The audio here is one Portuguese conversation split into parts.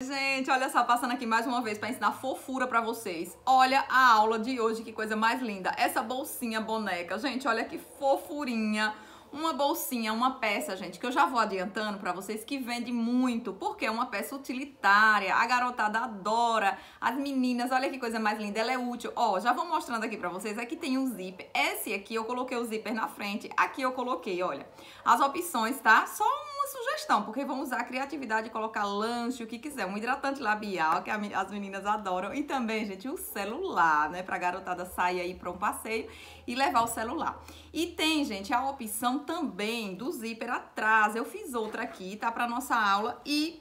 Gente, olha só, passando aqui mais uma vez para ensinar fofura para vocês. Olha a aula de hoje, que coisa mais linda. Essa bolsinha boneca, gente, olha que fofurinha uma bolsinha, uma peça, gente, que eu já vou adiantando para vocês que vende muito, porque é uma peça utilitária, a garotada adora, as meninas, olha que coisa mais linda, ela é útil. Ó, já vou mostrando aqui para vocês, aqui tem um zíper, esse aqui eu coloquei o zíper na frente, aqui eu coloquei, olha, as opções, tá? Só uma sugestão, porque vamos usar a criatividade e colocar lanche, o que quiser, um hidratante labial, que as meninas adoram, e também, gente, o celular, né, pra garotada sair aí pra um passeio e levar o celular. E tem, gente, a opção também do zíper atrás. Eu fiz outra aqui, tá? Pra nossa aula e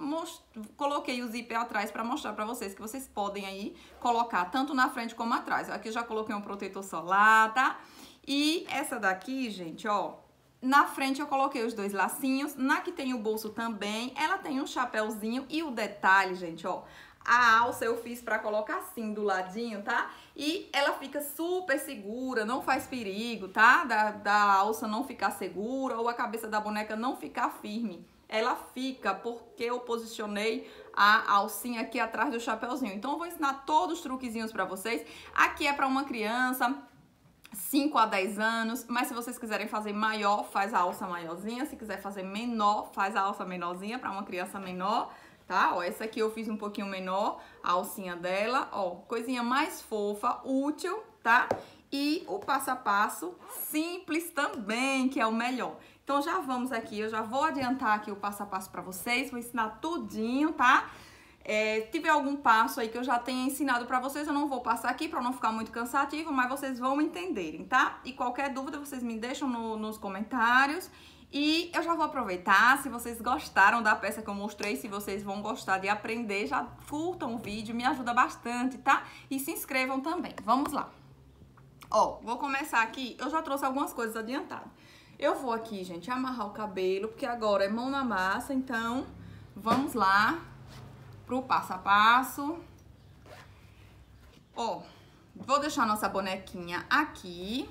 coloquei o zíper atrás pra mostrar pra vocês que vocês podem aí colocar tanto na frente como atrás. Aqui eu já coloquei um protetor solar, tá? E essa daqui, gente, ó, na frente eu coloquei os dois lacinhos, na que tem o bolso também, ela tem um chapéuzinho e o detalhe, gente, ó, a alça eu fiz pra colocar assim do ladinho, tá? E ela fica super segura, não faz perigo, tá? Da, da alça não ficar segura ou a cabeça da boneca não ficar firme. Ela fica porque eu posicionei a alcinha aqui atrás do chapéuzinho. Então eu vou ensinar todos os truquezinhos pra vocês. Aqui é pra uma criança, 5 a 10 anos, mas se vocês quiserem fazer maior, faz a alça maiorzinha, se quiser fazer menor, faz a alça menorzinha para uma criança menor tá? Ó, essa aqui eu fiz um pouquinho menor, a alcinha dela, ó, coisinha mais fofa, útil, tá? E o passo a passo simples também, que é o melhor. Então já vamos aqui, eu já vou adiantar aqui o passo a passo para vocês, vou ensinar tudinho, tá? É, tiver algum passo aí que eu já tenha ensinado para vocês, eu não vou passar aqui para não ficar muito cansativo, mas vocês vão entenderem, tá? E qualquer dúvida vocês me deixam no, nos comentários e eu já vou aproveitar, se vocês gostaram da peça que eu mostrei, se vocês vão gostar de aprender, já curtam o vídeo, me ajuda bastante, tá? E se inscrevam também. Vamos lá. Ó, vou começar aqui, eu já trouxe algumas coisas adiantadas. Eu vou aqui, gente, amarrar o cabelo, porque agora é mão na massa, então vamos lá pro passo a passo. Ó, vou deixar nossa bonequinha aqui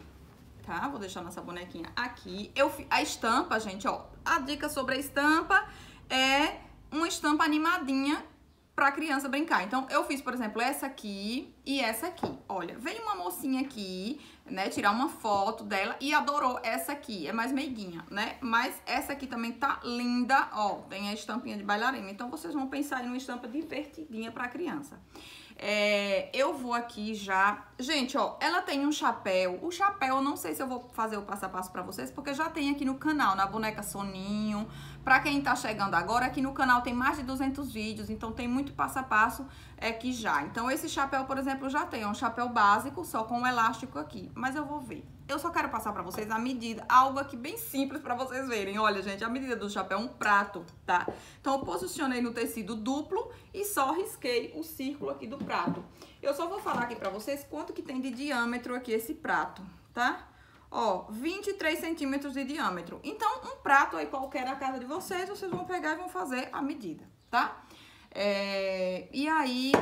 tá? Vou deixar nossa bonequinha aqui. Eu, a estampa, gente, ó, a dica sobre a estampa é uma estampa animadinha pra criança brincar. Então, eu fiz, por exemplo, essa aqui e essa aqui. Olha, veio uma mocinha aqui, né, tirar uma foto dela e adorou essa aqui. É mais meiguinha, né? Mas essa aqui também tá linda, ó, tem a estampinha de bailarina. Então, vocês vão pensar em uma estampa divertidinha pra criança. É, eu vou aqui já... Gente, ó, ela tem um chapéu. O chapéu, eu não sei se eu vou fazer o passo a passo pra vocês, porque já tem aqui no canal, na boneca Soninho. Pra quem tá chegando agora, aqui no canal tem mais de 200 vídeos, então tem muito passo a passo aqui já. Então, esse chapéu, por exemplo, já tem. É um chapéu básico, só com um elástico aqui. Mas eu vou ver. Eu só quero passar pra vocês a medida, algo aqui bem simples pra vocês verem. Olha, gente, a medida do chapéu é um prato, tá? Então, eu posicionei no tecido duplo e só risquei o círculo aqui do prato. Eu só vou falar aqui pra vocês quanto que tem de diâmetro aqui esse prato, tá? Ó, 23 centímetros de diâmetro. Então, um prato aí qualquer na casa de vocês, vocês vão pegar e vão fazer a medida, tá? É, e aí,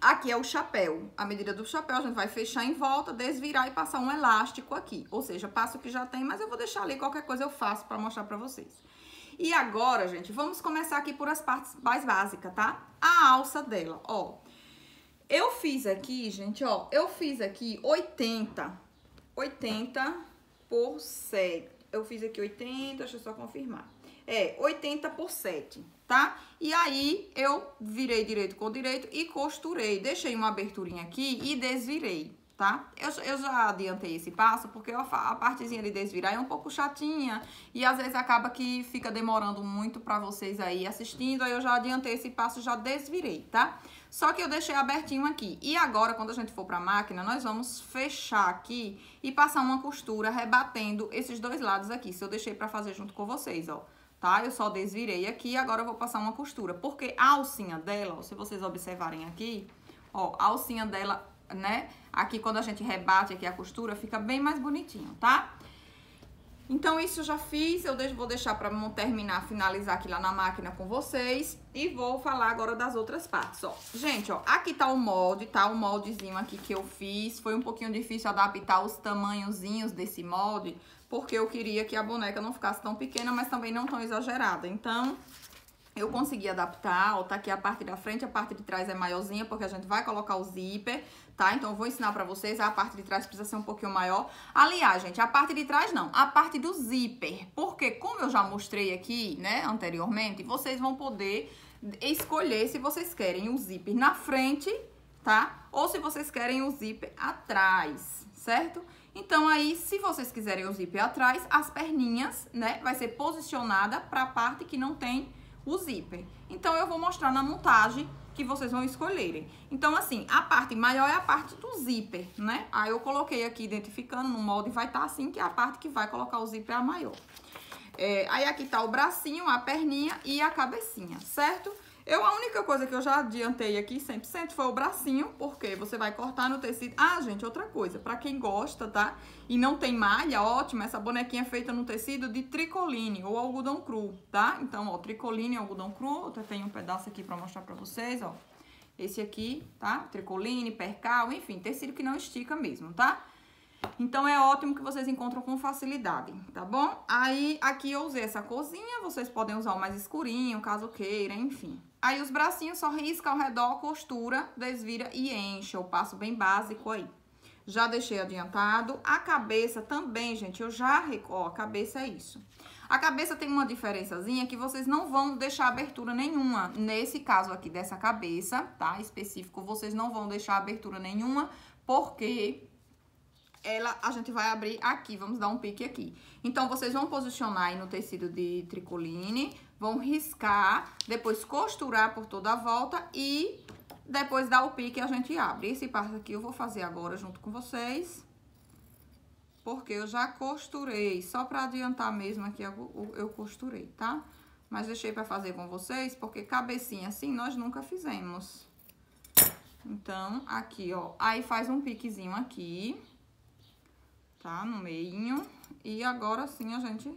Aqui é o chapéu. A medida do chapéu, a gente vai fechar em volta, desvirar e passar um elástico aqui. Ou seja, passo o que já tem, mas eu vou deixar ali, qualquer coisa eu faço pra mostrar pra vocês. E agora, gente, vamos começar aqui por as partes mais básicas, tá? A alça dela, ó. Eu fiz aqui, gente, ó, eu fiz aqui 80, 80 por 7. Eu fiz aqui 80, deixa eu só confirmar. É, 80 por 7, tá? E aí, eu virei direito com direito e costurei. Deixei uma aberturinha aqui e desvirei, tá? Eu, eu já adiantei esse passo porque a, a partezinha de desvirar é um pouco chatinha e às vezes acaba que fica demorando muito pra vocês aí assistindo. Aí eu já adiantei esse passo, já desvirei, tá? Só que eu deixei abertinho aqui. E agora, quando a gente for pra máquina, nós vamos fechar aqui e passar uma costura rebatendo esses dois lados aqui. Se eu deixei pra fazer junto com vocês, ó tá? Eu só desvirei aqui agora eu vou passar uma costura. Porque a alcinha dela, ó, se vocês observarem aqui, ó, a alcinha dela, né? Aqui quando a gente rebate aqui a costura, fica bem mais bonitinho, tá? Então, isso eu já fiz, eu vou deixar pra terminar, finalizar aqui lá na máquina com vocês. E vou falar agora das outras partes, ó. Gente, ó, aqui tá o molde, tá? O moldezinho aqui que eu fiz. Foi um pouquinho difícil adaptar os tamanhozinhos desse molde, porque eu queria que a boneca não ficasse tão pequena, mas também não tão exagerada. Então, eu consegui adaptar, ó, tá aqui a parte da frente, a parte de trás é maiorzinha, porque a gente vai colocar o zíper, tá? Então, eu vou ensinar pra vocês, a parte de trás precisa ser um pouquinho maior. Aliás, gente, a parte de trás não, a parte do zíper, porque como eu já mostrei aqui, né, anteriormente, vocês vão poder escolher se vocês querem o zíper na frente, tá? Ou se vocês querem o zíper atrás, certo? Então, aí, se vocês quiserem o zíper atrás, as perninhas, né, vai ser posicionada pra parte que não tem o zíper. Então, eu vou mostrar na montagem que vocês vão escolherem. Então, assim, a parte maior é a parte do zíper, né? Aí eu coloquei aqui identificando no molde, vai estar tá assim, que é a parte que vai colocar o zíper é a maior. É, aí aqui tá o bracinho, a perninha e a cabecinha, certo? Eu, a única coisa que eu já adiantei aqui 100% foi o bracinho, porque você vai cortar no tecido. Ah, gente, outra coisa, pra quem gosta, tá? E não tem malha, ótimo, essa bonequinha é feita no tecido de tricoline ou algodão cru, tá? Então, ó, tricoline, algodão cru, eu tenho um pedaço aqui pra mostrar pra vocês, ó. Esse aqui, tá? Tricoline, percal, enfim, tecido que não estica mesmo, tá? Então, é ótimo que vocês encontram com facilidade, tá bom? Aí, aqui eu usei essa corzinha, vocês podem usar o mais escurinho, caso queira, enfim. Aí, os bracinhos só risca ao redor, costura, desvira e enche. Eu passo bem básico aí. Já deixei adiantado. A cabeça também, gente, eu já... Ó, a cabeça é isso. A cabeça tem uma diferençazinha que vocês não vão deixar abertura nenhuma. Nesse caso aqui dessa cabeça, tá? Específico, vocês não vão deixar abertura nenhuma, porque ela, a gente vai abrir aqui, vamos dar um pique aqui. Então, vocês vão posicionar aí no tecido de tricoline, vão riscar, depois costurar por toda a volta e depois dar o pique a gente abre. Esse passo aqui eu vou fazer agora junto com vocês, porque eu já costurei, só pra adiantar mesmo aqui eu, eu costurei, tá? Mas deixei pra fazer com vocês, porque cabecinha assim nós nunca fizemos. Então, aqui, ó, aí faz um piquezinho aqui tá? No meio. E agora sim a gente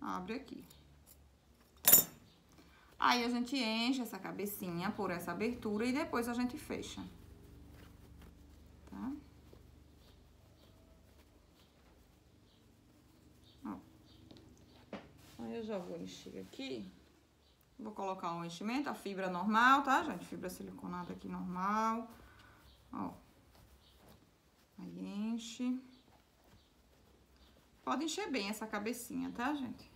abre aqui. Aí a gente enche essa cabecinha por essa abertura e depois a gente fecha. Tá? Ó. Aí eu já vou encher aqui. Vou colocar um enchimento, a fibra normal, tá, gente? Fibra siliconada aqui normal. Ó. Aí enche. Pode encher bem essa cabecinha, tá, gente?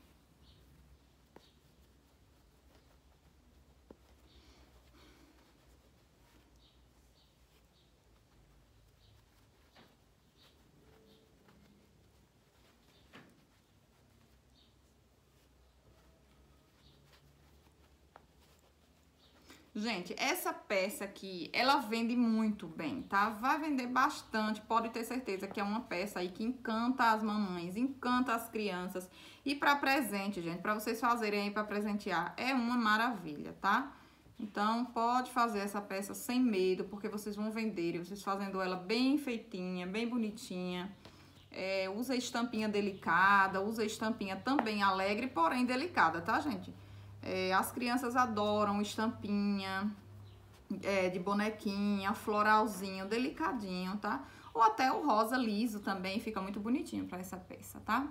Gente, essa peça aqui, ela vende muito bem, tá? Vai vender bastante, pode ter certeza que é uma peça aí que encanta as mamães, encanta as crianças. E para presente, gente, para vocês fazerem aí para presentear, é uma maravilha, tá? Então, pode fazer essa peça sem medo, porque vocês vão vender, vocês fazendo ela bem feitinha, bem bonitinha. É, usa estampinha delicada, usa estampinha também alegre, porém delicada, tá, gente? É, as crianças adoram estampinha é, de bonequinha, floralzinho, delicadinho, tá? Ou até o rosa liso também fica muito bonitinho pra essa peça, tá?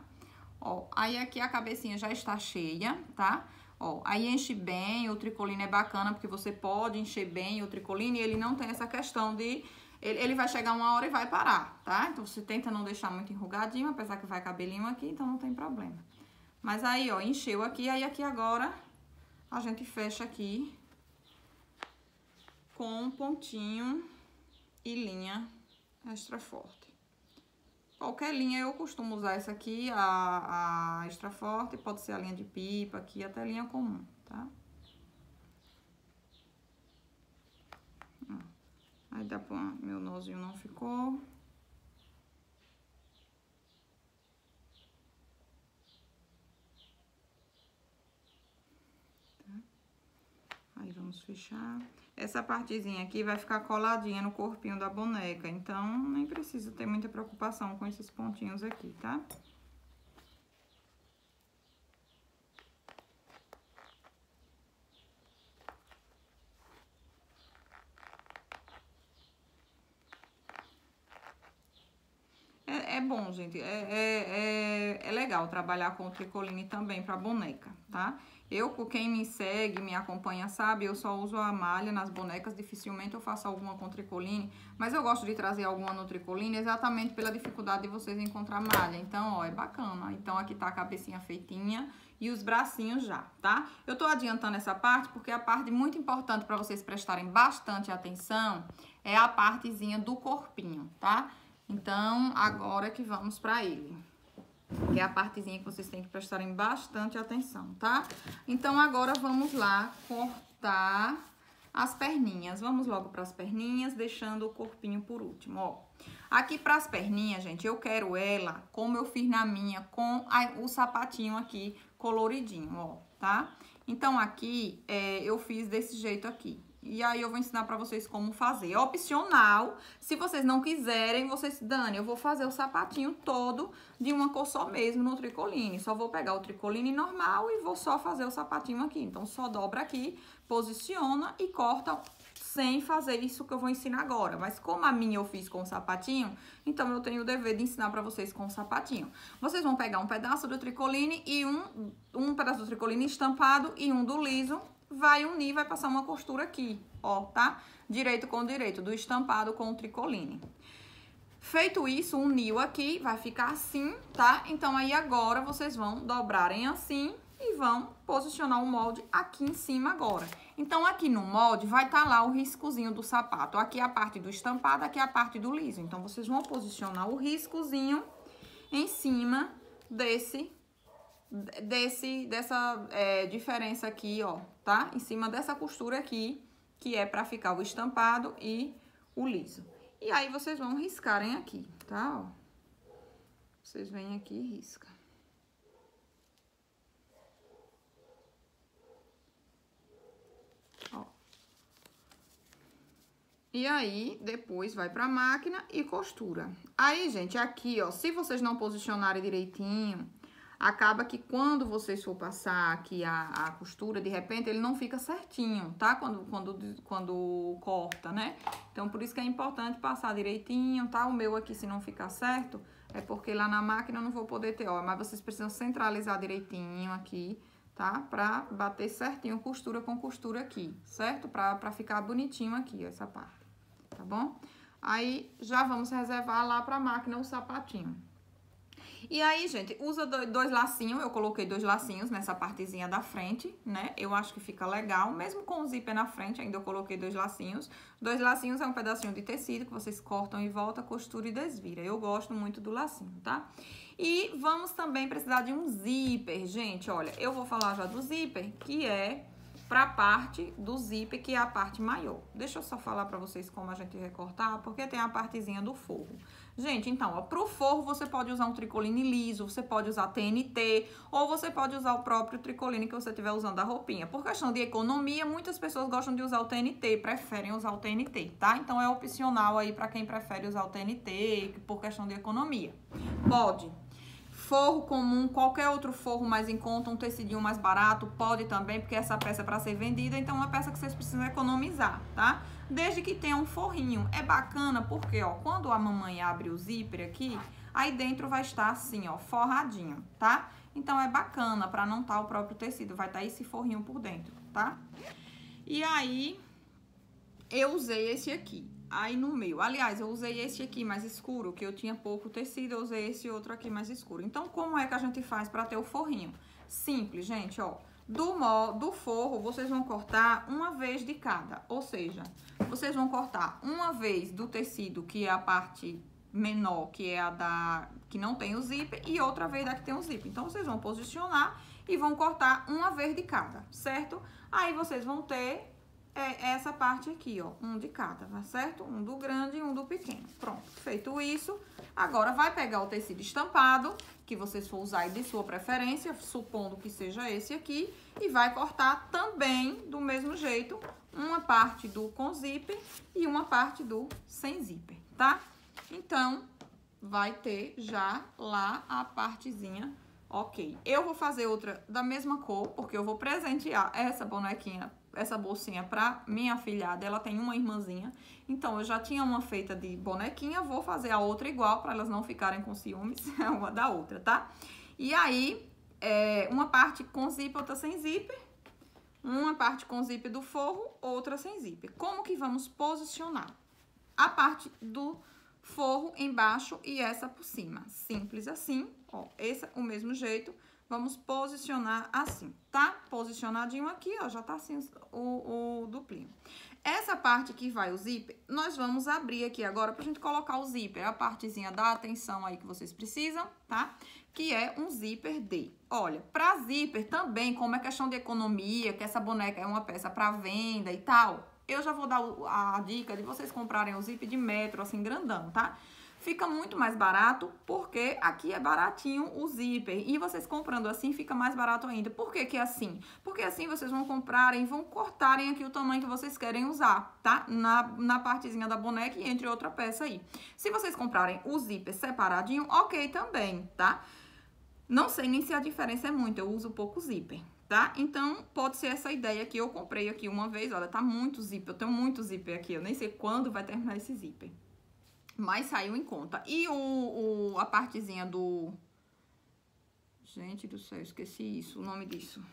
Ó, aí aqui a cabecinha já está cheia, tá? Ó, aí enche bem, o tricoline é bacana porque você pode encher bem o tricoline e ele não tem essa questão de... Ele, ele vai chegar uma hora e vai parar, tá? Então, você tenta não deixar muito enrugadinho, apesar que vai cabelinho aqui, então não tem problema. Mas aí, ó, encheu aqui, aí aqui agora a gente fecha aqui com pontinho e linha extra forte. Qualquer linha eu costumo usar essa aqui, a, a extra forte, pode ser a linha de pipa aqui, até linha comum, tá? Aí dá pra... meu nozinho não ficou. Aí, vamos fechar. Essa partezinha aqui vai ficar coladinha no corpinho da boneca, então nem precisa ter muita preocupação com esses pontinhos aqui, tá? É, é bom, gente. É, é, é, é legal trabalhar com o tricoline também pra boneca, tá? Eu, quem me segue, me acompanha, sabe, eu só uso a malha nas bonecas, dificilmente eu faço alguma com tricoline, mas eu gosto de trazer alguma no tricoline exatamente pela dificuldade de vocês encontrar malha. Então, ó, é bacana. Então, aqui tá a cabecinha feitinha e os bracinhos já, tá? Eu tô adiantando essa parte porque a parte muito importante para vocês prestarem bastante atenção é a partezinha do corpinho, tá? Então, agora que vamos pra ele que é a partezinha que vocês têm que prestarem bastante atenção, tá? Então, agora vamos lá cortar as perninhas. Vamos logo para as perninhas, deixando o corpinho por último, ó. Aqui para as perninhas, gente, eu quero ela, como eu fiz na minha, com a, o sapatinho aqui coloridinho, ó, tá? Então, aqui, é, eu fiz desse jeito aqui. E aí eu vou ensinar pra vocês como fazer. É opcional. Se vocês não quiserem, vocês... Dani, eu vou fazer o sapatinho todo de uma cor só mesmo no tricoline. Só vou pegar o tricoline normal e vou só fazer o sapatinho aqui. Então, só dobra aqui, posiciona e corta sem fazer isso que eu vou ensinar agora. Mas como a minha eu fiz com o sapatinho, então eu tenho o dever de ensinar pra vocês com o sapatinho. Vocês vão pegar um pedaço do tricoline e um, um pedaço do tricoline estampado e um do liso vai unir, vai passar uma costura aqui, ó, tá? Direito com direito, do estampado com o tricoline. Feito isso, uniu aqui, vai ficar assim, tá? Então, aí agora, vocês vão dobrarem assim e vão posicionar o molde aqui em cima agora. Então, aqui no molde vai estar tá lá o riscozinho do sapato. Aqui é a parte do estampado, aqui é a parte do liso. Então, vocês vão posicionar o riscozinho em cima desse desse, dessa é, diferença aqui, ó, tá? Em cima dessa costura aqui, que é pra ficar o estampado e o liso. E aí, vocês vão riscarem aqui, tá? Ó. Vocês vêm aqui e risca. Ó. E aí, depois vai pra máquina e costura. Aí, gente, aqui, ó, se vocês não posicionarem direitinho, acaba que quando vocês for passar aqui a, a costura, de repente, ele não fica certinho, tá? Quando, quando, quando corta, né? Então, por isso que é importante passar direitinho, tá? O meu aqui, se não ficar certo, é porque lá na máquina eu não vou poder ter, ó. Mas vocês precisam centralizar direitinho aqui, tá? Pra bater certinho costura com costura aqui, certo? Pra, pra ficar bonitinho aqui, essa parte, tá bom? Aí, já vamos reservar lá pra máquina o sapatinho. E aí, gente, usa dois lacinhos, eu coloquei dois lacinhos nessa partezinha da frente, né? Eu acho que fica legal, mesmo com o zíper na frente, ainda eu coloquei dois lacinhos. Dois lacinhos é um pedacinho de tecido que vocês cortam e volta, costura e desvira. Eu gosto muito do lacinho, tá? E vamos também precisar de um zíper, gente, olha, eu vou falar já do zíper, que é pra parte do zíper, que é a parte maior. Deixa eu só falar pra vocês como a gente recortar, porque tem a partezinha do forro. Gente, então, ó, pro forro você pode usar um tricoline liso, você pode usar TNT, ou você pode usar o próprio tricoline que você estiver usando a roupinha. Por questão de economia, muitas pessoas gostam de usar o TNT, preferem usar o TNT, tá? Então, é opcional aí pra quem prefere usar o TNT, por questão de economia. Pode. Forro comum, qualquer outro forro mais em conta, um tecidinho mais barato, pode também, porque essa peça é para ser vendida, então é uma peça que vocês precisam economizar, tá? desde que tenha um forrinho. É bacana porque, ó, quando a mamãe abre o zíper aqui, aí dentro vai estar assim, ó, forradinho, tá? Então, é bacana pra não estar tá o próprio tecido, vai estar tá esse forrinho por dentro, tá? E aí, eu usei esse aqui, aí no meio. Aliás, eu usei esse aqui mais escuro, que eu tinha pouco tecido, eu usei esse outro aqui mais escuro. Então, como é que a gente faz pra ter o forrinho? Simples, gente, ó. Do, do forro, vocês vão cortar uma vez de cada, ou seja, vocês vão cortar uma vez do tecido, que é a parte menor, que é a da que não tem o zíper, e outra vez da que tem o zíper. Então, vocês vão posicionar e vão cortar uma vez de cada, certo? Aí, vocês vão ter é, essa parte aqui, ó, um de cada, tá certo? Um do grande e um do pequeno. Pronto, feito isso, agora vai pegar o tecido estampado que vocês for usar de sua preferência, supondo que seja esse aqui, e vai cortar também do mesmo jeito uma parte do com zíper e uma parte do sem zíper, tá? Então, vai ter já lá a partezinha ok. Eu vou fazer outra da mesma cor, porque eu vou presentear essa bonequinha essa bolsinha pra minha filhada, ela tem uma irmãzinha. Então, eu já tinha uma feita de bonequinha, vou fazer a outra igual, para elas não ficarem com ciúmes uma da outra, tá? E aí, é, uma parte com zíper, outra sem zíper. Uma parte com zíper do forro, outra sem zíper. Como que vamos posicionar? A parte do forro embaixo e essa por cima. Simples assim, ó. Esse é o mesmo jeito Vamos posicionar assim, tá? Posicionadinho aqui, ó, já tá assim o, o duplinho. Essa parte que vai o zíper, nós vamos abrir aqui agora pra gente colocar o zíper, a partezinha da atenção aí que vocês precisam, tá? Que é um zíper D. Olha, pra zíper também, como é questão de economia, que essa boneca é uma peça pra venda e tal, eu já vou dar a dica de vocês comprarem o zíper de metro, assim, grandão, tá? Fica muito mais barato, porque aqui é baratinho o zíper. E vocês comprando assim fica mais barato ainda. Por que que é assim? Porque assim vocês vão comprarem, vão cortarem aqui o tamanho que vocês querem usar, tá? Na, na partezinha da boneca e entre outra peça aí. Se vocês comprarem o zíper separadinho, ok também, tá? Não sei nem se a diferença é muito, eu uso pouco zíper, tá? Então, pode ser essa ideia que eu comprei aqui uma vez, olha, tá muito zíper, eu tenho muito zíper aqui, eu nem sei quando vai terminar esse zíper, mas saiu em conta. E o, o, a partezinha do... Gente do céu, esqueci isso, o nome disso.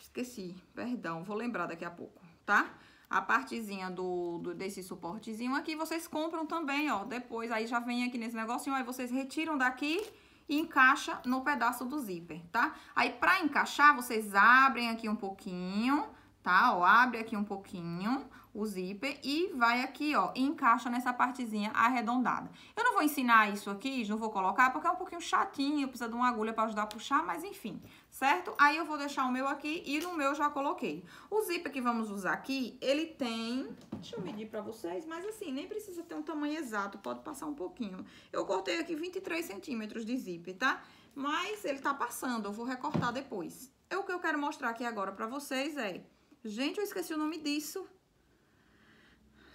Esqueci, perdão, vou lembrar daqui a pouco, tá? A partezinha do, do, desse suportezinho aqui, vocês compram também, ó. Depois, aí já vem aqui nesse negocinho, aí vocês retiram daqui e encaixa no pedaço do zíper, tá? Aí, pra encaixar, vocês abrem aqui um pouquinho, tá? Ó, abre aqui um pouquinho o zíper e vai aqui, ó, e encaixa nessa partezinha arredondada. Eu não vou ensinar isso aqui, não vou colocar, porque é um pouquinho chatinho, precisa de uma agulha para ajudar a puxar, mas enfim, certo? Aí eu vou deixar o meu aqui e no meu já coloquei. O zíper que vamos usar aqui, ele tem... Deixa eu medir pra vocês, mas assim, nem precisa ter um tamanho exato, pode passar um pouquinho. Eu cortei aqui 23 centímetros de zíper, tá? Mas ele tá passando, eu vou recortar depois. É o que eu quero mostrar aqui agora pra vocês é... Gente, eu esqueci o nome disso.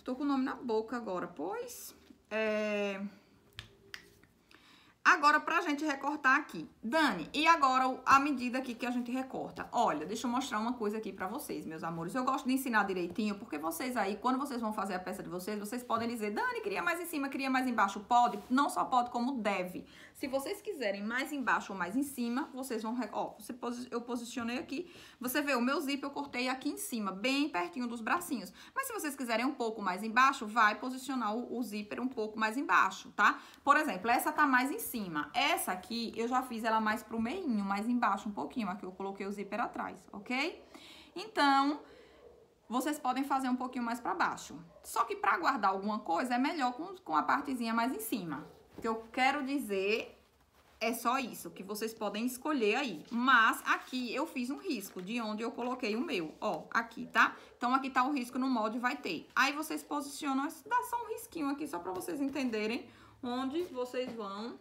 Tô com o nome na boca agora, pois... É... Agora, pra gente recortar aqui. Dani, e agora a medida aqui que a gente recorta? Olha, deixa eu mostrar uma coisa aqui pra vocês, meus amores. Eu gosto de ensinar direitinho, porque vocês aí, quando vocês vão fazer a peça de vocês, vocês podem dizer, Dani, queria mais em cima, queria mais embaixo. Pode, não só pode, como deve. Se vocês quiserem mais embaixo ou mais em cima, vocês vão... Ó, você, eu posicionei aqui. Você vê, o meu zíper eu cortei aqui em cima, bem pertinho dos bracinhos. Mas se vocês quiserem um pouco mais embaixo, vai posicionar o, o zíper um pouco mais embaixo, tá? Por exemplo, essa tá mais em cima. Essa aqui, eu já fiz ela mais pro meinho, mais embaixo um pouquinho. Aqui eu coloquei o zíper atrás, ok? Então, vocês podem fazer um pouquinho mais pra baixo. Só que pra guardar alguma coisa, é melhor com, com a partezinha mais em cima. O que eu quero dizer é só isso, que vocês podem escolher aí. Mas aqui eu fiz um risco de onde eu coloquei o meu, ó, aqui, tá? Então aqui tá o risco no molde, vai ter. Aí vocês posicionam, dá só um risquinho aqui, só pra vocês entenderem onde vocês vão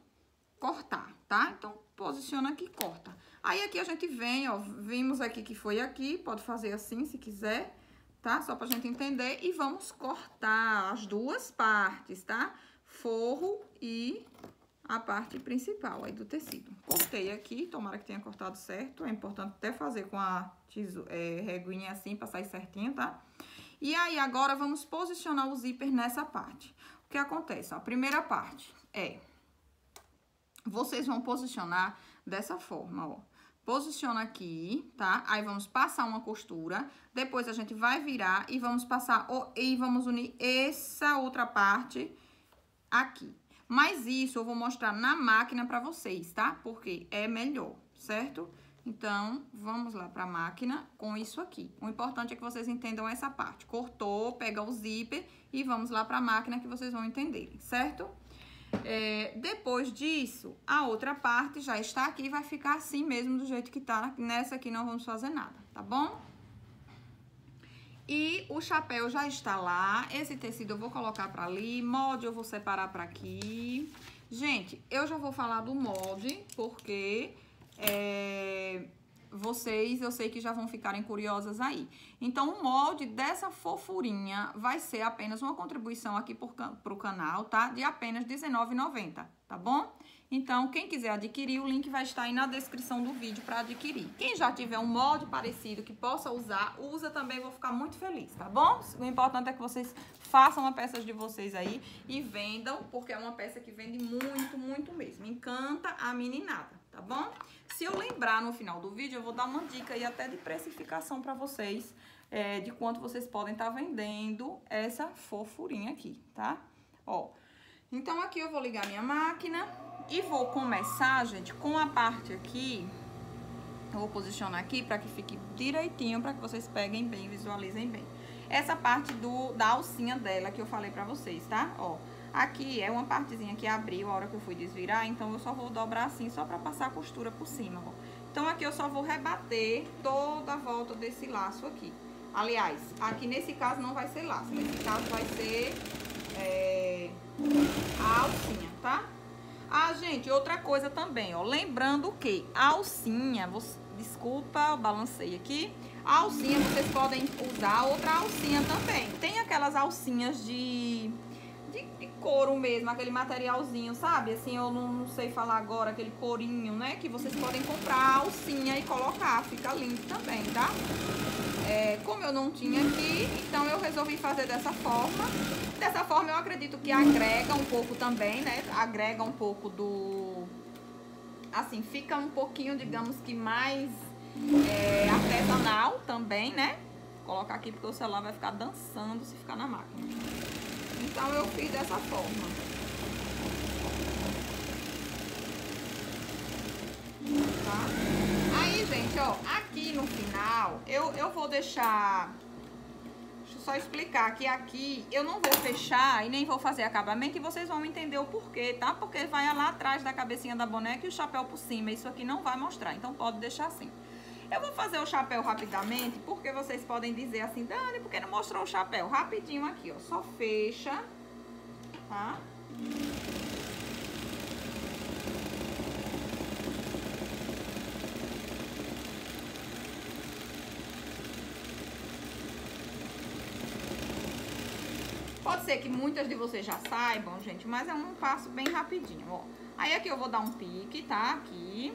cortar, tá? Então, posiciona aqui, corta. Aí, aqui a gente vem, ó, vimos aqui que foi aqui, pode fazer assim se quiser, tá? Só pra gente entender. E vamos cortar as duas partes, tá? Forro e a parte principal aí do tecido. Cortei aqui, tomara que tenha cortado certo. É importante até fazer com a é, reguinha assim, pra sair certinho, tá? E aí, agora, vamos posicionar o zíper nessa parte. O que acontece? A primeira parte é vocês vão posicionar dessa forma, ó. Posiciona aqui, tá? Aí vamos passar uma costura, depois a gente vai virar e vamos passar e vamos unir essa outra parte aqui. Mas isso eu vou mostrar na máquina pra vocês, tá? Porque é melhor, certo? Então, vamos lá pra máquina com isso aqui. O importante é que vocês entendam essa parte. Cortou, pega o zíper e vamos lá pra máquina que vocês vão entenderem, certo? É, depois disso, a outra parte já está aqui, vai ficar assim mesmo, do jeito que tá. Nessa aqui não vamos fazer nada, tá bom? E o chapéu já está lá. Esse tecido eu vou colocar pra ali. Molde eu vou separar pra aqui. Gente, eu já vou falar do molde, porque... É vocês, eu sei que já vão ficarem curiosas aí. Então, o molde dessa fofurinha vai ser apenas uma contribuição aqui para o canal, tá? De apenas R$19,90, tá bom? Então, quem quiser adquirir, o link vai estar aí na descrição do vídeo para adquirir. Quem já tiver um molde parecido que possa usar, usa também, vou ficar muito feliz, tá bom? O importante é que vocês façam a peça de vocês aí e vendam, porque é uma peça que vende muito, muito mesmo. Encanta a meninada, tá bom? Se eu lembrar no final do vídeo, eu vou dar uma dica aí até de precificação para vocês, é, de quanto vocês podem estar tá vendendo essa fofurinha aqui, tá? Ó, então aqui eu vou ligar minha máquina e vou começar, gente, com a parte aqui. Eu vou posicionar aqui para que fique direitinho, para que vocês peguem bem, visualizem bem. Essa parte do, da alcinha dela que eu falei pra vocês, tá? Ó, aqui é uma partezinha que abriu a hora que eu fui desvirar, então eu só vou dobrar assim, só pra passar a costura por cima, ó. Então aqui eu só vou rebater toda a volta desse laço aqui. Aliás, aqui nesse caso não vai ser laço, nesse caso vai ser é, a alcinha, tá? Ah, gente, outra coisa também, ó. Lembrando que a alcinha, você, desculpa, balancei aqui. A alcinha vocês podem usar outra alcinha também. Tem aquelas alcinhas de couro mesmo, aquele materialzinho, sabe? Assim, eu não, não, sei falar agora, aquele corinho, né? Que vocês podem comprar alcinha e colocar, fica lindo também, tá? É, como eu não tinha aqui, então eu resolvi fazer dessa forma. Dessa forma eu acredito que agrega um pouco também, né? Agrega um pouco do... Assim, fica um pouquinho, digamos que mais é, artesanal também, né? Vou colocar aqui porque o celular vai ficar dançando se ficar na máquina. Então eu fiz dessa forma. Tá? Aí, gente, ó, aqui no final, eu, eu vou deixar... Deixa eu só explicar que aqui eu não vou fechar e nem vou fazer acabamento e vocês vão entender o porquê, tá? Porque vai lá atrás da cabecinha da boneca e o chapéu por cima. Isso aqui não vai mostrar, então pode deixar assim. Eu vou fazer o chapéu rapidamente, porque vocês podem dizer assim, Dani, por que não mostrou o chapéu? Rapidinho aqui, ó, só fecha, tá? Pode ser que muitas de vocês já saibam, gente, mas é um passo bem rapidinho, ó. Aí aqui eu vou dar um pique, tá? Aqui.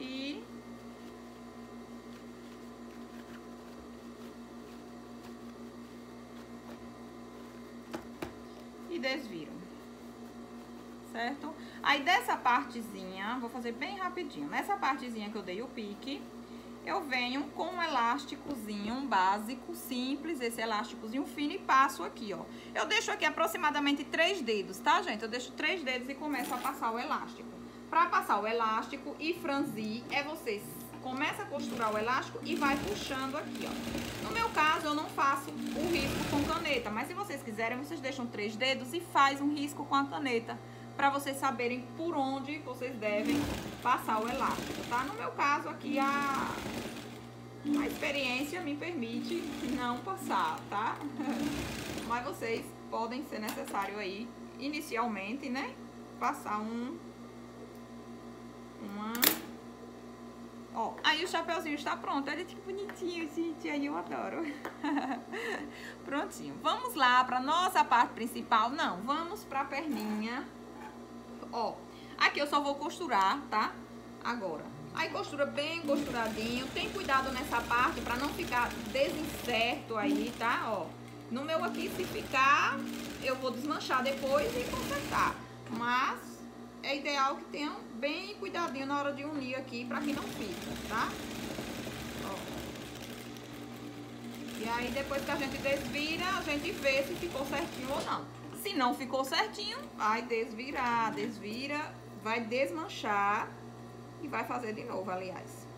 E e desviro, certo? Aí dessa partezinha, vou fazer bem rapidinho, nessa partezinha que eu dei o pique, eu venho com um elásticozinho básico, simples, esse elásticozinho fino e passo aqui, ó. Eu deixo aqui aproximadamente três dedos, tá, gente? Eu deixo três dedos e começo a passar o elástico. Pra passar o elástico e franzir, é você começa a costurar o elástico e vai puxando aqui, ó. No meu caso, eu não faço o risco com caneta, mas se vocês quiserem, vocês deixam três dedos e faz um risco com a caneta, para vocês saberem por onde vocês devem passar o elástico, tá? No meu caso aqui, a, a experiência me permite não passar, tá? mas vocês podem ser necessário aí, inicialmente, né? Passar um uma... Ó, aí o chapeuzinho está pronto. Olha que bonitinho, gente. Aí eu adoro. Prontinho. Vamos lá para nossa parte principal. Não, vamos para a perninha. Ó, aqui eu só vou costurar, tá? Agora. Aí costura bem costuradinho. Tem cuidado nessa parte para não ficar desincerto aí, tá? Ó. No meu aqui, se ficar, eu vou desmanchar depois e consertar. Mas é ideal que tenham bem cuidadinho na hora de unir aqui para que não fique, tá? Ó. E aí depois que a gente desvira, a gente vê se ficou certinho ou não. Se não ficou certinho, vai desvirar, desvira, vai desmanchar e vai fazer de novo, aliás.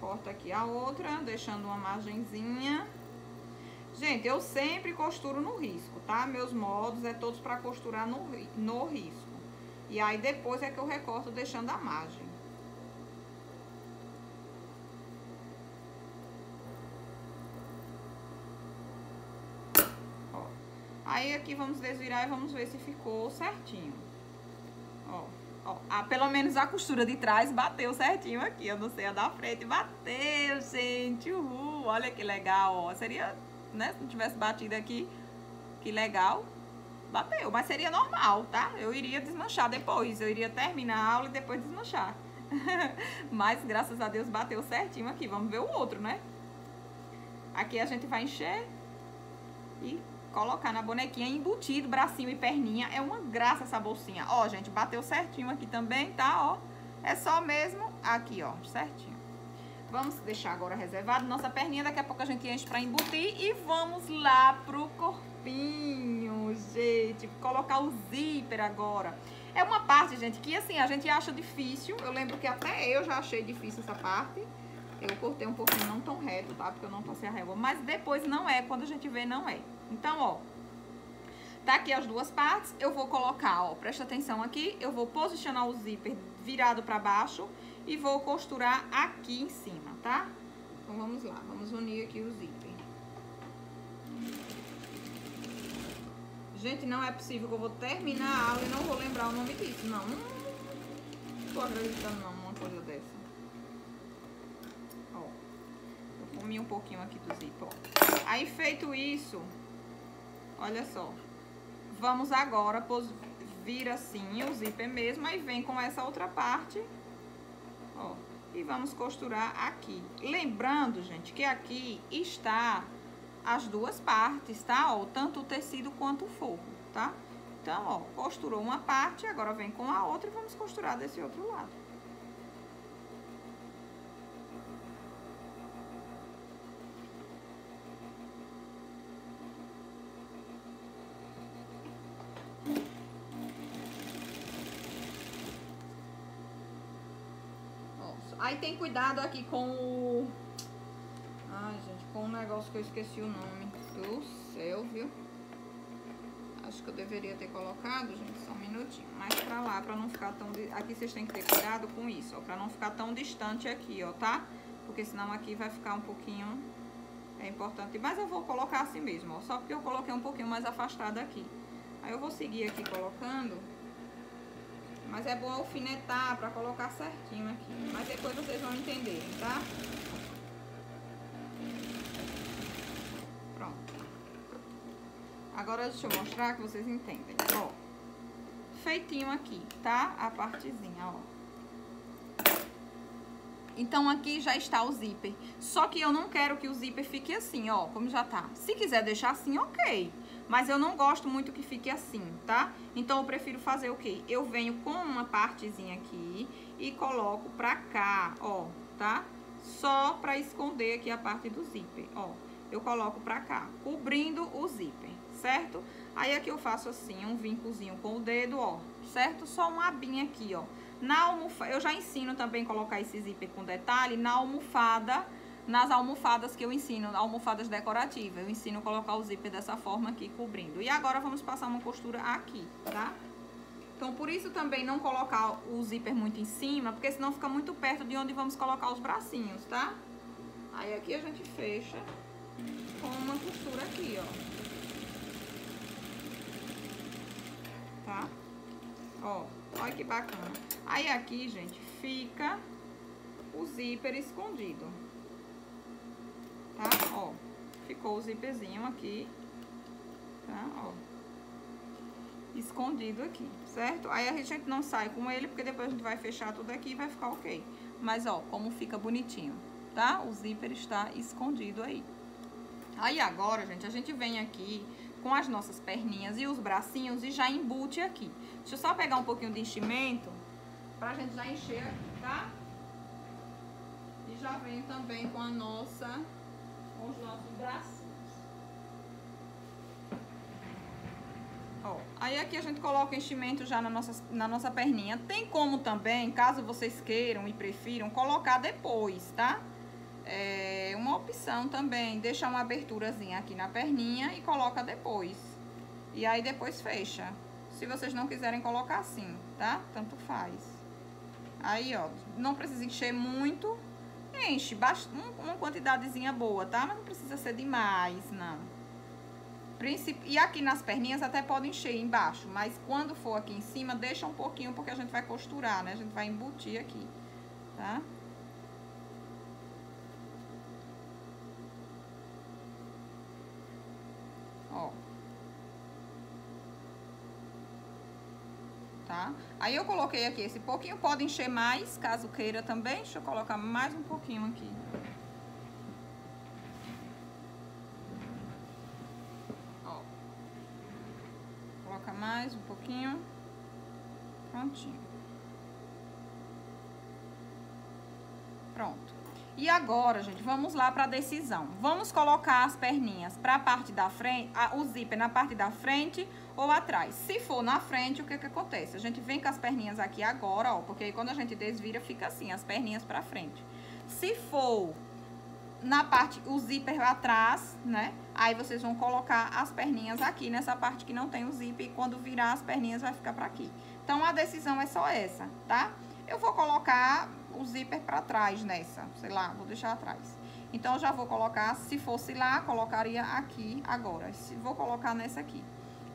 Corta aqui a outra, deixando uma margenzinha. Gente, eu sempre costuro no risco, tá? Meus modos é todos pra costurar no, no risco. E aí, depois é que eu recorto deixando a margem. Ó. Aí, aqui vamos desvirar e vamos ver se ficou certinho. Ó. Ó, a, pelo menos a costura de trás bateu certinho aqui. Eu não sei a da frente. Bateu, gente. Uhul. Olha que legal, ó. Seria, né? Se não tivesse batido aqui, que legal. Bateu, mas seria normal, tá? Eu iria desmanchar depois. Eu iria terminar a aula e depois desmanchar. mas, graças a Deus, bateu certinho aqui. Vamos ver o outro, né? Aqui a gente vai encher e colocar na bonequinha embutido, bracinho e perninha. É uma graça essa bolsinha. Ó, gente, bateu certinho aqui também, tá? Ó, é só mesmo aqui, ó, certinho. Vamos deixar agora reservado nossa perninha. Daqui a pouco a gente enche pra embutir. E vamos lá pro corpinho, gente. Colocar o zíper agora. É uma parte, gente, que assim, a gente acha difícil. Eu lembro que até eu já achei difícil essa parte. Eu cortei um pouquinho não tão reto, tá? Porque eu não passei a régua. Mas depois não é. Quando a gente vê, não é. Então, ó. Tá aqui as duas partes. Eu vou colocar, ó. Presta atenção aqui. Eu vou posicionar o zíper virado pra baixo. E vou costurar aqui em cima, tá? Então, vamos lá. Vamos unir aqui o zíper. Gente, não é possível que eu vou terminar a aula e não vou lembrar o nome disso. Não, não, não tô acreditando não, uma coisa dessa. comi um pouquinho aqui do zíper, ó. Aí, feito isso, olha só. Vamos agora vir assim o zíper mesmo, aí vem com essa outra parte, ó. E vamos costurar aqui. Lembrando, gente, que aqui está as duas partes, tá? Ó, tanto o tecido quanto o forro, tá? Então, ó, costurou uma parte, agora vem com a outra e vamos costurar desse outro lado. Aí tem cuidado aqui com o... Ai, gente, com um negócio que eu esqueci o nome do céu, viu? Acho que eu deveria ter colocado, gente, só um minutinho. Mais pra lá, pra não ficar tão... Aqui vocês têm que ter cuidado com isso, ó. Pra não ficar tão distante aqui, ó, tá? Porque senão aqui vai ficar um pouquinho... É importante. Mas eu vou colocar assim mesmo, ó. Só porque eu coloquei um pouquinho mais afastado aqui. Aí eu vou seguir aqui colocando mas é bom alfinetar para colocar certinho aqui. Mas depois vocês vão entender, tá? Pronto. Agora deixa eu mostrar que vocês entendem. Ó, feitinho aqui, tá? A partezinha, ó. Então, aqui já está o zíper. Só que eu não quero que o zíper fique assim, ó, como já tá. Se quiser deixar assim, ok. Mas eu não gosto muito que fique assim, tá? Então, eu prefiro fazer o quê? Eu venho com uma partezinha aqui e coloco pra cá, ó, tá? Só pra esconder aqui a parte do zíper, ó. Eu coloco pra cá, cobrindo o zíper, certo? Aí, aqui eu faço assim, um vincozinho com o dedo, ó, certo? Só uma abinha aqui, ó. Na almofada, eu já ensino também colocar esse zíper com detalhe na almofada nas almofadas que eu ensino, almofadas decorativas. Eu ensino a colocar o zíper dessa forma aqui, cobrindo. E agora vamos passar uma costura aqui, tá? Então, por isso também não colocar o zíper muito em cima, porque senão fica muito perto de onde vamos colocar os bracinhos, tá? Aí aqui a gente fecha com uma costura aqui, ó. Tá? Ó, olha que bacana. Aí aqui, gente, fica o zíper escondido tá? Ó, ficou o zíperzinho aqui, tá? Ó, escondido aqui, certo? Aí a gente não sai com ele, porque depois a gente vai fechar tudo aqui e vai ficar ok. Mas, ó, como fica bonitinho, tá? O zíper está escondido aí. Aí agora, gente, a gente vem aqui com as nossas perninhas e os bracinhos e já embute aqui. Deixa eu só pegar um pouquinho de enchimento pra gente já encher aqui, tá? E já venho também com a nossa com os nossos bracinhos. Ó, aí aqui a gente coloca o enchimento já na nossa, na nossa perninha. Tem como também, caso vocês queiram e prefiram, colocar depois, tá? É uma opção também, deixar uma aberturazinha aqui na perninha e coloca depois. E aí depois fecha. Se vocês não quiserem colocar assim, tá? Tanto faz. Aí, ó, não precisa encher muito, enche uma quantidadezinha boa, tá? Mas não precisa ser demais, não. E aqui nas perninhas até pode encher embaixo, mas quando for aqui em cima, deixa um pouquinho, porque a gente vai costurar, né? A gente vai embutir aqui, tá? Ó. Tá? Aí eu coloquei aqui esse pouquinho, pode encher mais, caso queira também. Deixa eu colocar mais um pouquinho aqui. mais um pouquinho. Prontinho. Pronto. E agora, gente, vamos lá para a decisão. Vamos colocar as perninhas para a parte da frente, a, o zíper na parte da frente ou atrás. Se for na frente, o que que acontece? A gente vem com as perninhas aqui agora, ó, porque aí quando a gente desvira fica assim, as perninhas para frente. Se for na parte, o zíper atrás, né? Aí vocês vão colocar as perninhas aqui, nessa parte que não tem o zíper. E quando virar as perninhas vai ficar pra aqui. Então, a decisão é só essa, tá? Eu vou colocar o zíper pra trás nessa. Sei lá, vou deixar atrás. Então, eu já vou colocar, se fosse lá, colocaria aqui agora. Vou colocar nessa aqui.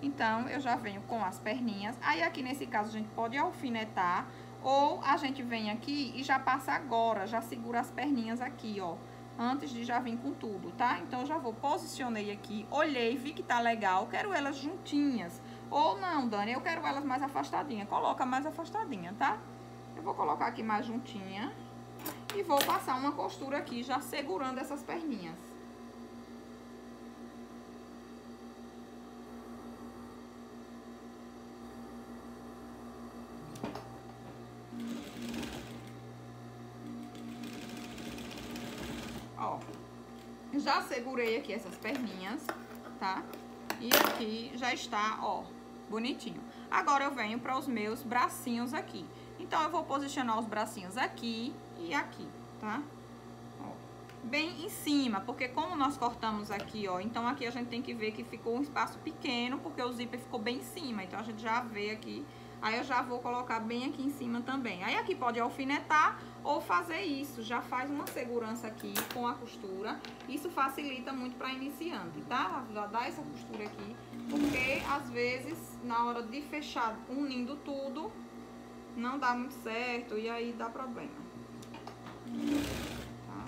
Então, eu já venho com as perninhas. Aí, aqui nesse caso, a gente pode alfinetar. Ou a gente vem aqui e já passa agora, já segura as perninhas aqui, ó antes de já vir com tudo, tá? Então, eu já vou, posicionei aqui, olhei, vi que tá legal, quero elas juntinhas. Ou não, Dani, eu quero elas mais afastadinhas. Coloca mais afastadinha, tá? Eu vou colocar aqui mais juntinha e vou passar uma costura aqui, já segurando essas perninhas. Segurei aqui essas perninhas, tá? E aqui já está, ó, bonitinho. Agora eu venho para os meus bracinhos aqui. Então, eu vou posicionar os bracinhos aqui e aqui, tá? Ó, bem em cima, porque como nós cortamos aqui, ó, então aqui a gente tem que ver que ficou um espaço pequeno, porque o zíper ficou bem em cima. Então, a gente já vê aqui Aí eu já vou colocar bem aqui em cima também. Aí aqui pode alfinetar ou fazer isso. Já faz uma segurança aqui com a costura. Isso facilita muito para iniciante, tá? Já dá essa costura aqui. Porque às vezes, na hora de fechar unindo tudo, não dá muito certo e aí dá problema. Tá?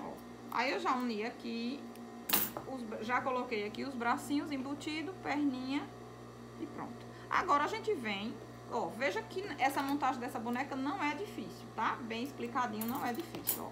Ó. Aí eu já uni aqui, os, já coloquei aqui os bracinhos embutidos, perninha e pronto. Agora a gente vem, ó, veja que essa montagem dessa boneca não é difícil, tá? Bem explicadinho, não é difícil,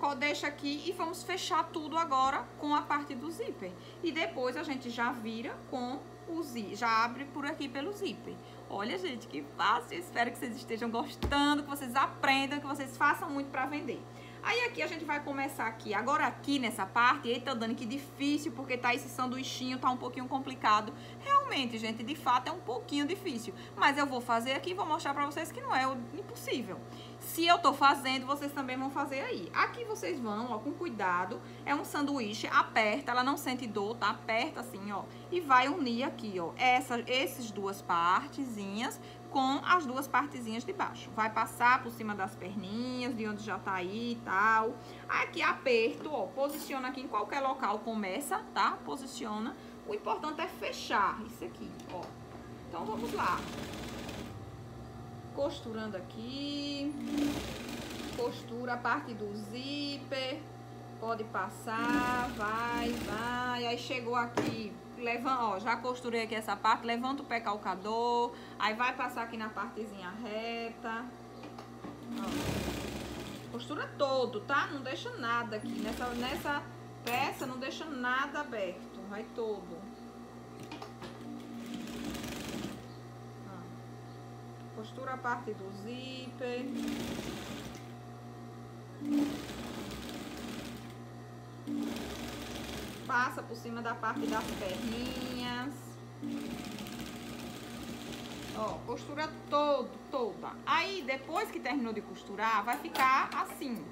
ó. Deixa aqui e vamos fechar tudo agora com a parte do zíper. E depois a gente já vira com o zíper, já abre por aqui pelo zíper. Olha, gente, que fácil. Espero que vocês estejam gostando, que vocês aprendam, que vocês façam muito para vender. Aí aqui a gente vai começar aqui, agora aqui nessa parte, eita Dani, que difícil, porque tá esse sanduichinho, tá um pouquinho complicado. Realmente, gente, de fato é um pouquinho difícil, mas eu vou fazer aqui e vou mostrar pra vocês que não é impossível. Se eu tô fazendo, vocês também vão fazer aí. Aqui vocês vão, ó, com cuidado, é um sanduíche, aperta, ela não sente dor, tá? Aperta assim, ó, e vai unir aqui, ó, essa, esses duas partezinhas com as duas partezinhas de baixo. Vai passar por cima das perninhas, de onde já tá aí e tal. Aqui aperto, ó, posiciona aqui em qualquer local, começa, tá? Posiciona. O importante é fechar isso aqui, ó. Então, vamos lá. Costurando aqui. Costura a parte do zíper. Pode passar, vai, vai. Aí chegou aqui, levanta, ó, já costurei aqui essa parte, levanta o pé calcador, aí vai passar aqui na partezinha reta. Ó. Costura todo, tá? Não deixa nada aqui. Nessa, nessa peça não deixa nada aberto, vai todo. Ó. Costura a parte do zíper. Passa por cima da parte das perninhas. Ó, costura todo, toda. Aí, depois que terminou de costurar, vai ficar assim.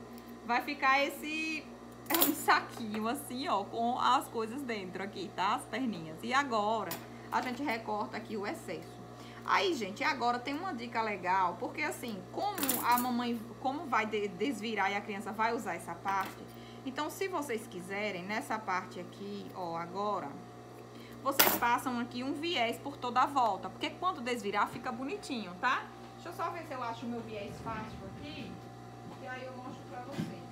Vai ficar esse é um saquinho assim, ó, com as coisas dentro aqui, tá? As perninhas. E agora, a gente recorta aqui o excesso. Aí, gente, agora tem uma dica legal, porque assim, como a mamãe, como vai desvirar e a criança vai usar essa parte, Então, se vocês quiserem, nessa parte aqui, ó, agora, vocês passam aqui um viés por toda a volta, porque quando desvirar fica bonitinho, tá? Deixa eu só ver se eu acho o meu viés fácil aqui, e aí eu mostro pra vocês.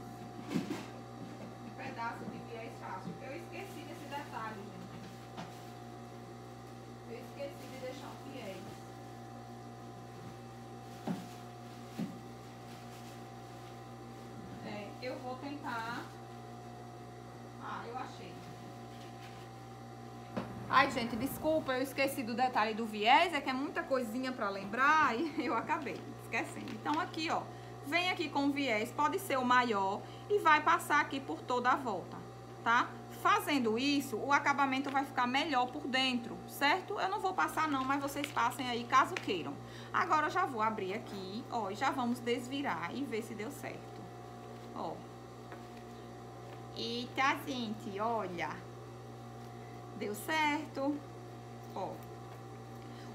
Um pedaço de viés fácil, eu esqueci desse detalhe, gente. Eu esqueci de deixar um viés. É, eu vou tentar... Ah, eu achei. Ai, gente, desculpa, eu esqueci do detalhe do viés, é que é muita coisinha pra lembrar e eu acabei esquecendo. Então, aqui, ó, vem aqui com o viés, pode ser o maior, e vai passar aqui por toda a volta, tá? Fazendo isso, o acabamento vai ficar melhor por dentro, certo? Eu não vou passar não, mas vocês passem aí caso queiram. Agora, eu já vou abrir aqui, ó, e já vamos desvirar e ver se deu certo. Ó. Eita, gente, olha. Deu certo. Ó.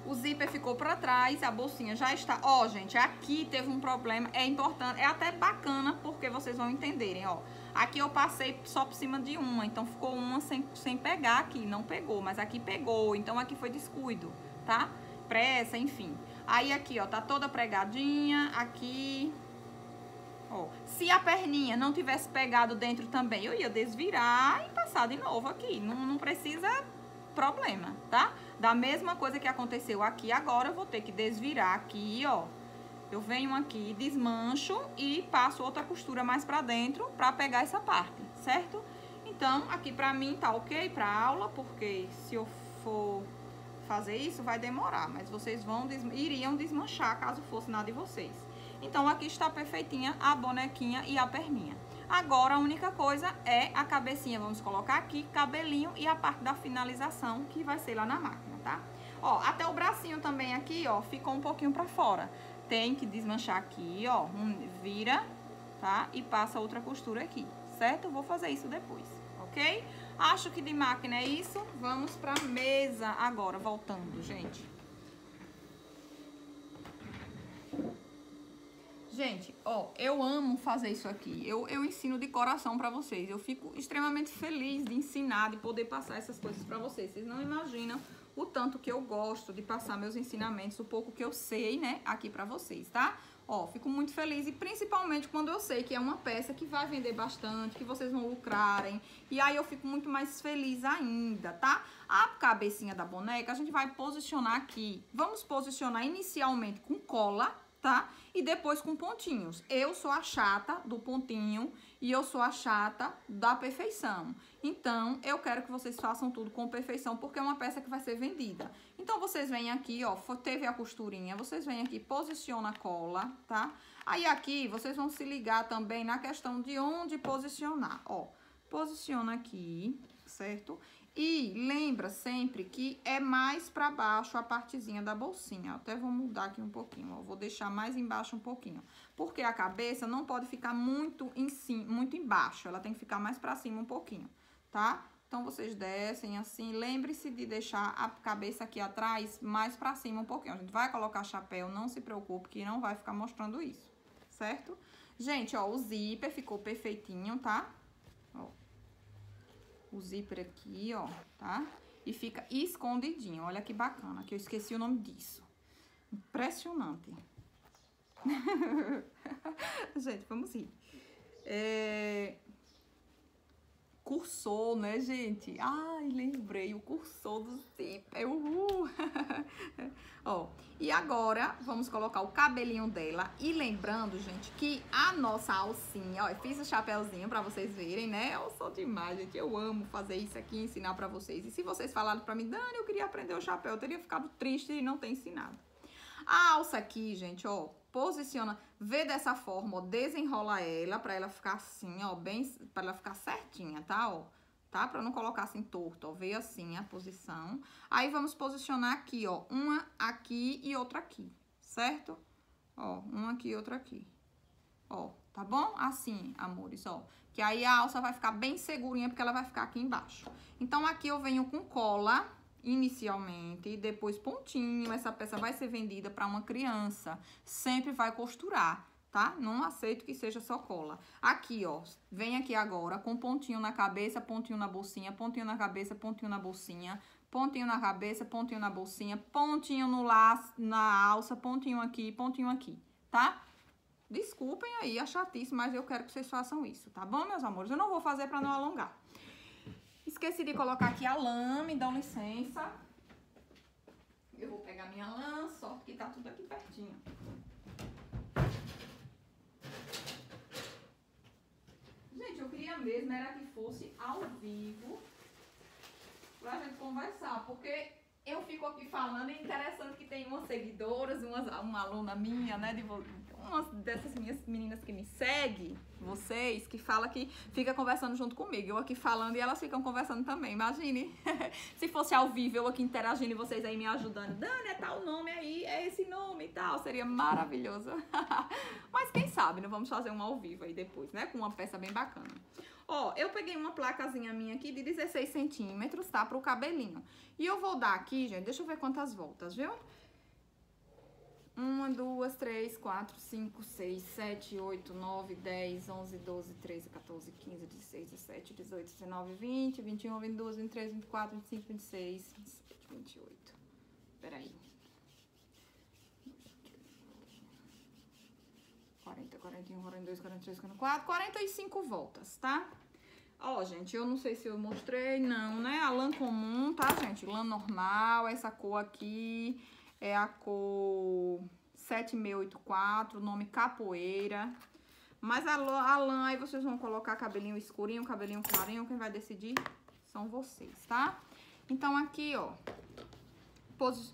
O zíper ficou pra trás, a bolsinha já está... Ó, gente, aqui teve um problema, é importante, é até bacana, porque vocês vão entenderem, ó. Aqui eu passei só por cima de uma, então ficou uma sem, sem pegar aqui, não pegou, mas aqui pegou, então aqui foi descuido, tá? Pressa, enfim. Aí aqui, ó, tá toda pregadinha, aqui... Ó, se a perninha não tivesse pegado dentro também, eu ia desvirar e passar de novo aqui. Não, não precisa problema, tá? Da mesma coisa que aconteceu aqui, agora eu vou ter que desvirar aqui, ó. Eu venho aqui, desmancho e passo outra costura mais pra dentro pra pegar essa parte, certo? Então, aqui pra mim tá ok pra aula, porque se eu for fazer isso, vai demorar. Mas vocês vão, des iriam desmanchar caso fosse nada de vocês. Então, aqui está perfeitinha a bonequinha e a perninha. Agora, a única coisa é a cabecinha. Vamos colocar aqui, cabelinho e a parte da finalização, que vai ser lá na máquina, tá? Ó, até o bracinho também aqui, ó, ficou um pouquinho pra fora. Tem que desmanchar aqui, ó, um, vira, tá? E passa outra costura aqui, certo? Vou fazer isso depois, ok? Acho que de máquina é isso. Vamos pra mesa agora, voltando, gente. Gente, ó, eu amo fazer isso aqui. Eu, eu ensino de coração pra vocês. Eu fico extremamente feliz de ensinar, de poder passar essas coisas pra vocês. Vocês não imaginam o tanto que eu gosto de passar meus ensinamentos, o pouco que eu sei, né, aqui pra vocês, tá? Ó, fico muito feliz e principalmente quando eu sei que é uma peça que vai vender bastante, que vocês vão lucrarem. E aí eu fico muito mais feliz ainda, tá? A cabecinha da boneca a gente vai posicionar aqui. Vamos posicionar inicialmente com cola, tá? E depois com pontinhos. Eu sou a chata do pontinho e eu sou a chata da perfeição. Então, eu quero que vocês façam tudo com perfeição, porque é uma peça que vai ser vendida. Então, vocês vêm aqui, ó, teve a costurinha, vocês vêm aqui, posiciona a cola, tá? Aí aqui, vocês vão se ligar também na questão de onde posicionar, ó. Posiciona aqui, certo? E lembra sempre que é mais pra baixo a partezinha da bolsinha. Até vou mudar aqui um pouquinho, ó. Vou deixar mais embaixo um pouquinho. Porque a cabeça não pode ficar muito em cima, muito embaixo. Ela tem que ficar mais pra cima um pouquinho, tá? Então, vocês descem assim. Lembre-se de deixar a cabeça aqui atrás mais pra cima um pouquinho. A gente vai colocar chapéu, não se preocupe que não vai ficar mostrando isso, certo? Gente, ó, o zíper ficou perfeitinho, tá? Ó o zíper aqui, ó, tá? E fica escondidinho. Olha que bacana, que eu esqueci o nome disso. Impressionante. Gente, vamos rir. É... Cursor, né, gente? Ai, lembrei, o cursor do zíper, uhul! Ó, e agora, vamos colocar o cabelinho dela. E lembrando, gente, que a nossa alcinha, ó, eu fiz o chapéuzinho pra vocês verem, né? Eu sou demais, gente, eu amo fazer isso aqui, ensinar pra vocês. E se vocês falaram pra mim, Dani, eu queria aprender o chapéu, eu teria ficado triste e não ter ensinado. A alça aqui, gente, ó, posiciona, vê dessa forma, ó, desenrola ela pra ela ficar assim, ó, bem, pra ela ficar certinha, tá, ó. Tá? Pra não colocar assim torto, ó, vê assim a posição. Aí, vamos posicionar aqui, ó, uma aqui e outra aqui, certo? Ó, uma aqui e outra aqui. Ó, tá bom? Assim, amores, ó. Que aí a alça vai ficar bem segurinha, porque ela vai ficar aqui embaixo. Então, aqui eu venho com cola, inicialmente, e depois pontinho. Essa peça vai ser vendida para uma criança. Sempre vai costurar, tá? Não aceito que seja só cola. Aqui, ó, vem aqui agora com pontinho na cabeça, pontinho na bolsinha, pontinho na cabeça, pontinho na bolsinha, pontinho na cabeça, pontinho na bolsinha, pontinho no laço, na alça, pontinho aqui, pontinho aqui, tá? Desculpem aí a chatice, mas eu quero que vocês façam isso, tá bom, meus amores? Eu não vou fazer pra não alongar. Esqueci de colocar aqui a lã, me dão licença. Eu vou pegar minha lã, só que tá tudo aqui pertinho. Gente, eu queria mesmo era que fosse ao vivo pra gente conversar, porque eu fico aqui falando, é interessante que tem umas seguidoras, umas, uma aluna minha, né, de, uma dessas minhas meninas que me segue, vocês, que fala que fica conversando junto comigo. Eu aqui falando e elas ficam conversando também. Imagine se fosse ao vivo, eu aqui interagindo e vocês aí me ajudando. Dani, é tal nome aí, é esse nome e tal. Seria maravilhoso. Mas quem sabe, não vamos fazer um ao vivo aí depois, né? Com uma peça bem bacana. Ó, eu peguei uma placazinha minha aqui de 16 centímetros, tá? Pro cabelinho. E eu vou dar aqui, gente, deixa eu ver quantas voltas, viu? Uma, duas, três, quatro, cinco, seis, sete, oito, nove, dez, onze, doze, treze, 14, 15, 16, 17, 18, 19, 20, 21, 22, 23, 24, 25, 26, 27, 28. Peraí. 40, 41, 42, 43, 44, 45 voltas, tá? Ó, gente, eu não sei se eu mostrei, não, né? A lã comum, tá, gente? Lã normal, essa cor aqui é a cor 7684, nome capoeira. Mas a, lã aí vocês vão colocar cabelinho escurinho, cabelinho clarinho, quem vai decidir são vocês, tá? Então aqui, ó,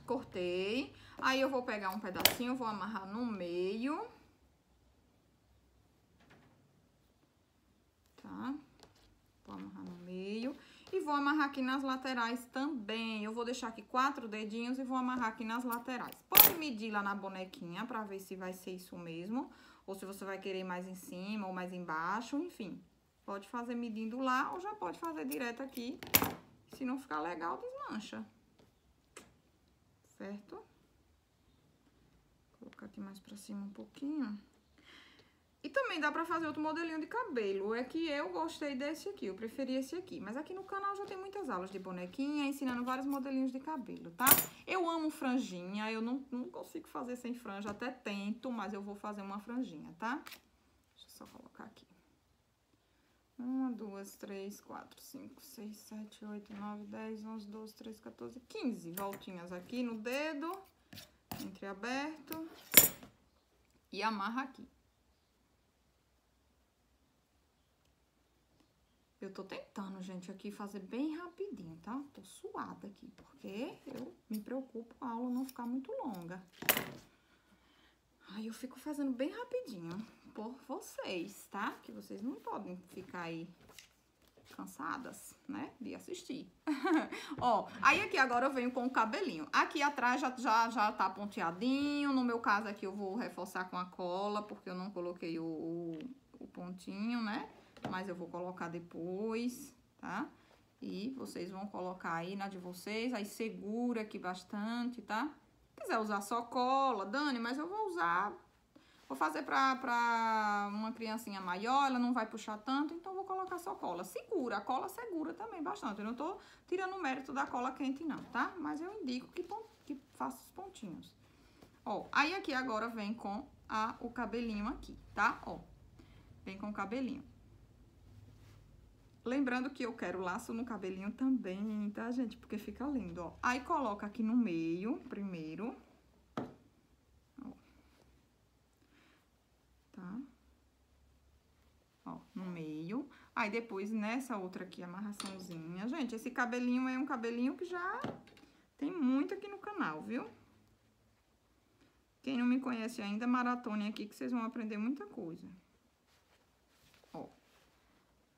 cortei. Aí eu vou pegar um pedacinho, vou amarrar no meio. Tá? Vou amarrar no meio. E vou amarrar aqui nas laterais também. Eu vou deixar aqui quatro dedinhos e vou amarrar aqui nas laterais. Pode medir lá na bonequinha pra ver se vai ser isso mesmo. Ou se você vai querer mais em cima ou mais embaixo, enfim. Pode fazer medindo lá ou já pode fazer direto aqui. Se não ficar legal, desmancha. Certo? Vou colocar aqui mais pra cima um pouquinho. E também dá pra fazer outro modelinho de cabelo. É que eu gostei desse aqui, eu preferi esse aqui. Mas aqui no canal já tem muitas aulas de bonequinha, ensinando vários modelinhos de cabelo, tá? Eu amo franjinha, eu não, não consigo fazer sem franja, até tento, mas eu vou fazer uma franjinha, tá? Deixa eu só colocar aqui. Uma, duas, três, quatro, cinco, seis, sete, oito, nove, dez, onze, doze, treze, 14, 15 voltinhas aqui no dedo, entreaberto e amarra aqui. Eu tô tentando, gente, aqui fazer bem rapidinho, tá? Tô suada aqui, porque eu me preocupo com a aula não ficar muito longa. Aí eu fico fazendo bem rapidinho por vocês, tá? Que vocês não podem ficar aí cansadas, né, de assistir. Ó, aí aqui agora eu venho com o cabelinho. Aqui atrás já, já, já tá ponteadinho. No meu caso aqui eu vou reforçar com a cola, porque eu não coloquei o, o, o pontinho, né? Mas eu vou colocar depois, tá? E vocês vão colocar aí na de vocês, aí segura aqui bastante, tá? Se quiser usar só cola, Dani, mas eu vou usar... Vou fazer pra, pra uma criancinha maior, ela não vai puxar tanto, então vou colocar só cola. Segura, a cola segura também bastante. Eu não tô tirando o mérito da cola quente não, tá? Mas eu indico que, que faça os pontinhos. Ó, aí aqui agora vem com a, o cabelinho aqui, tá? Ó, vem com o cabelinho. Lembrando que eu quero laço no cabelinho também, tá, gente? Porque fica lindo, ó. Aí, coloca aqui no meio, primeiro. Ó. Tá? Ó, no meio. Aí, depois, nessa outra aqui, amarraçãozinha. Gente, esse cabelinho é um cabelinho que já tem muito aqui no canal, viu? Quem não me conhece ainda, maratone aqui que vocês vão aprender muita coisa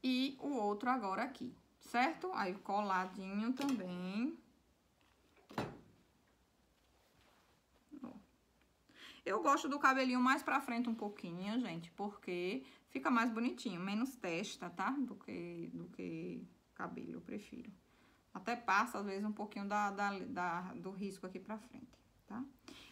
e o outro agora aqui, certo? Aí coladinho também. Eu gosto do cabelinho mais pra frente um pouquinho, gente, porque fica mais bonitinho, menos testa, tá? Do que, do que cabelo, eu prefiro. Até passa, às vezes, um pouquinho da, da, da, do risco aqui pra frente. tá?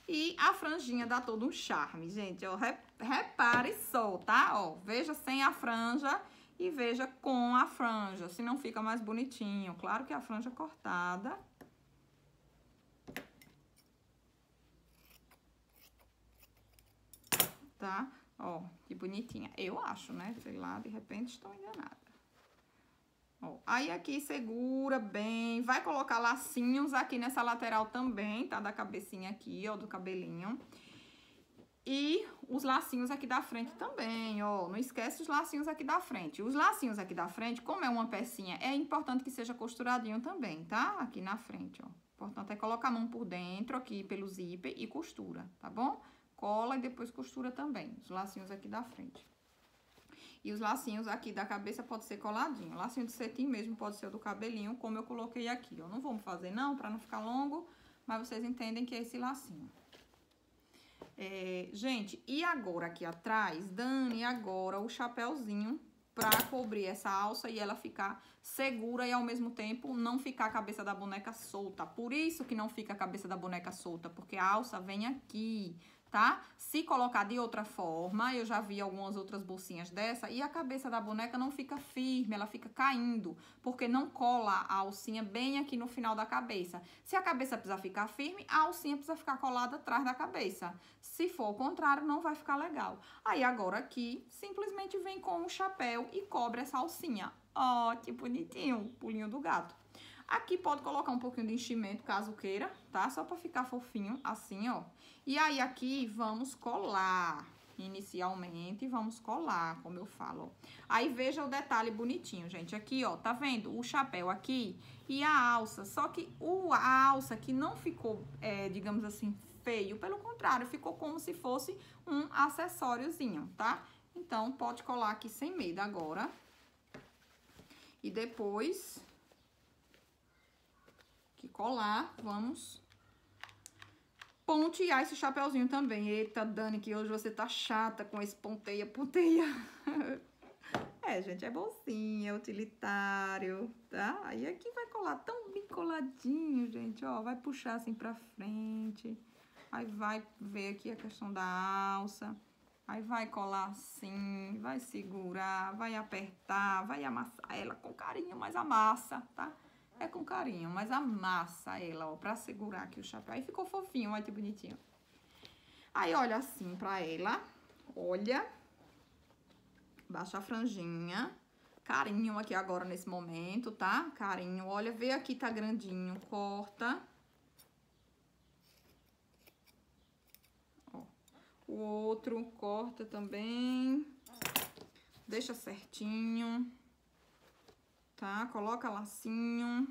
E a franjinha dá todo um charme, gente, ó, repare só, tá? Ó, veja sem a franja e veja com a franja, se não fica mais bonitinho. Claro que a franja cortada. Tá? Ó, que bonitinha. Eu acho, né? Sei lá, de repente estou enganada. Ó, aí aqui segura bem, vai colocar lacinhos aqui nessa lateral também, tá? Da cabecinha aqui, ó, do cabelinho. E os lacinhos aqui da frente também, ó. Não esquece os lacinhos aqui da frente. Os lacinhos aqui da frente, como é uma pecinha, é importante que seja costuradinho também, tá? Aqui na frente, ó. Importante é colocar a mão por dentro aqui pelo zíper e costura, tá bom? Cola e depois costura também, os lacinhos aqui da frente. E os lacinhos aqui da cabeça pode ser coladinho. Lacinho de cetim mesmo pode ser o do cabelinho, como eu coloquei aqui, ó. Não vamos fazer não, pra não ficar longo, mas vocês entendem que é esse lacinho. É, gente, e agora aqui atrás, Dani, agora o chapéuzinho pra cobrir essa alça e ela ficar segura e ao mesmo tempo não ficar a cabeça da boneca solta. Por isso que não fica a cabeça da boneca solta, porque a alça vem aqui, tá? Se colocar de outra forma, eu já vi algumas outras bolsinhas dessa, e a cabeça da boneca não fica firme, ela fica caindo, porque não cola a alcinha bem aqui no final da cabeça. Se a cabeça precisar ficar firme, a alcinha precisa ficar colada atrás da cabeça. Se for o contrário, não vai ficar legal. Aí agora aqui, simplesmente vem com o chapéu e cobre essa alcinha. Ó, que bonitinho, pulinho do gato. Aqui pode colocar um pouquinho de enchimento, caso queira, tá? Só pra ficar fofinho, assim, ó. E aí, aqui, vamos colar. Inicialmente, vamos colar, como eu falo. Aí, veja o detalhe bonitinho, gente. Aqui, ó, tá vendo? O chapéu aqui e a alça. Só que o, a alça que não ficou, é, digamos assim, feio. Pelo contrário, ficou como se fosse um acessóriozinho, tá? Então, pode colar aqui sem medo agora. E depois que colar, vamos pontear esse chapéuzinho também. Eita, Dani, que hoje você tá chata com esse ponteia, ponteia. é, gente, é bolsinha, é utilitário, tá? Aí aqui vai colar tão bem coladinho, gente, ó. Vai puxar assim pra frente. Aí vai ver aqui a questão da alça. Aí vai colar assim, vai segurar, vai apertar, vai amassar ela com carinho, mas amassa, tá? É com carinho, mas amassa ela, ó, pra segurar aqui o chapéu. Aí ficou fofinho, olha que bonitinho. Aí, olha assim pra ela. Olha. Baixa a franjinha. Carinho aqui agora nesse momento, tá? Carinho. Olha, vê aqui, tá grandinho. Corta. Ó. O outro corta também. Deixa certinho tá? Coloca lacinho.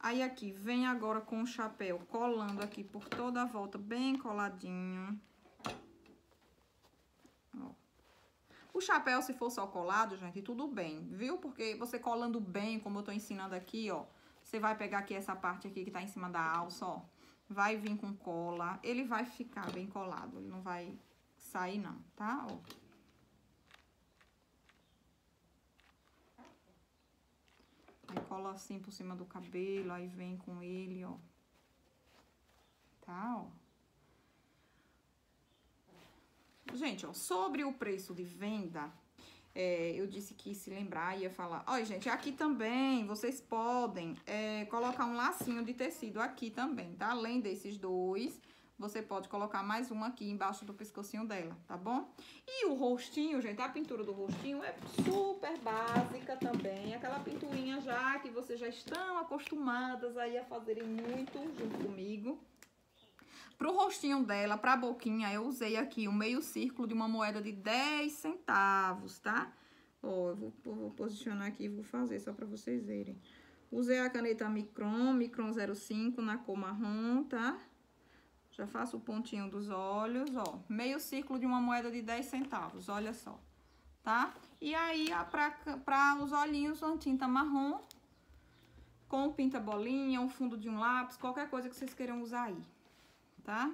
Aí, aqui, vem agora com o chapéu colando aqui por toda a volta, bem coladinho. Ó. O chapéu, se for só colado, gente, tudo bem, viu? Porque você colando bem, como eu tô ensinando aqui, ó, você vai pegar aqui essa parte aqui que tá em cima da alça, ó. Vai vir com cola, ele vai ficar bem colado, ele não vai sair não, tá? Ó. Aí cola assim por cima do cabelo, aí vem com ele, ó. Tá, ó. Gente, ó, sobre o preço de venda, é, eu disse que se lembrar ia falar. Olha, gente, aqui também vocês podem é, colocar um lacinho de tecido aqui também, tá? Além desses dois, você pode colocar mais um aqui embaixo do pescocinho dela, tá bom? E o rostinho, gente, a pintura do rostinho é super básica também. Aquela pinturinha já que vocês já estão acostumadas aí a fazerem muito junto comigo. Pro rostinho dela, pra boquinha, eu usei aqui o meio círculo de uma moeda de 10 centavos, tá? Ó, eu vou, vou posicionar aqui e vou fazer só pra vocês verem. Usei a caneta Micron, Micron 05 na cor marrom, tá? Já faço o pontinho dos olhos, ó. Meio círculo de uma moeda de 10 centavos, olha só. Tá? E aí, pra os olhinhos, uma tinta marrom. Com pinta bolinha, um fundo de um lápis, qualquer coisa que vocês queiram usar aí. Tá?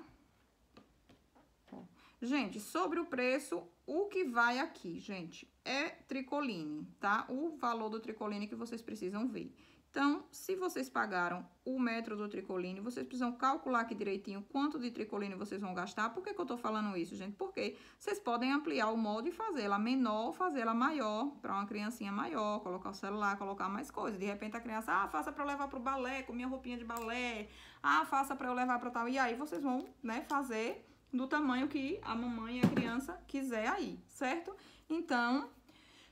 Gente, sobre o preço, o que vai aqui, gente? é tricoline, tá? O valor do tricoline que vocês precisam ver. Então, se vocês pagaram o metro do tricoline, vocês precisam calcular aqui direitinho quanto de tricoline vocês vão gastar. Por que, que eu tô falando isso, gente? Porque vocês podem ampliar o molde e fazer ela menor, fazer ela maior, para uma criancinha maior, colocar o celular, colocar mais coisas. De repente a criança, ah, faça para eu levar pro balé, com minha roupinha de balé. Ah, faça para eu levar para tal. E aí vocês vão, né, fazer do tamanho que a mamãe e a criança quiser aí, certo? Então,